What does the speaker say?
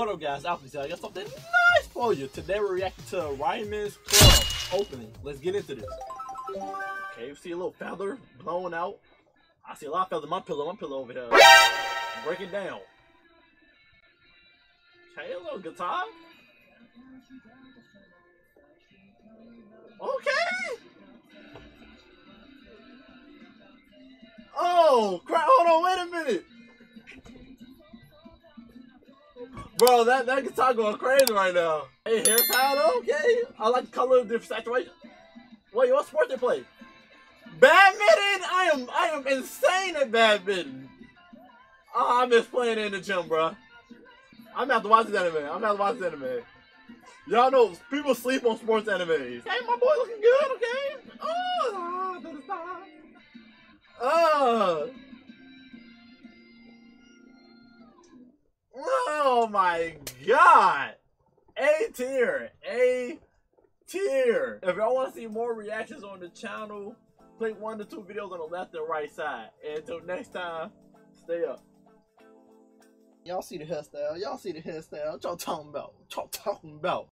What up, guys? I got something nice for you. Today we're reacting to Ryman's Club opening. Let's get into this. Okay, see a little feather blowing out. I see a lot of feathers. My pillow, my pillow over here. Break it down. Okay, a little guitar. Okay. Oh, crap. Hold on, wait a minute. Bro, that, that guitar going crazy right now. Hey, hair tie okay. I like the color of the saturation. Wait, what sport they play? Badminton? I am I am insane at badminton. Oh, I miss playing in the gym, bro. I'm have to watch this anime. I'm have to watch this anime. Y'all know people sleep on sports animes. Hey, my boy looking good, okay? Oh, oh. Oh my god! A tier! A tier! If y'all want to see more reactions on the channel, click one to two videos on the left and right side. And until next time, stay up. Y'all see the hairstyle? Y'all see the hairstyle? What y'all talking about? What y'all talking about?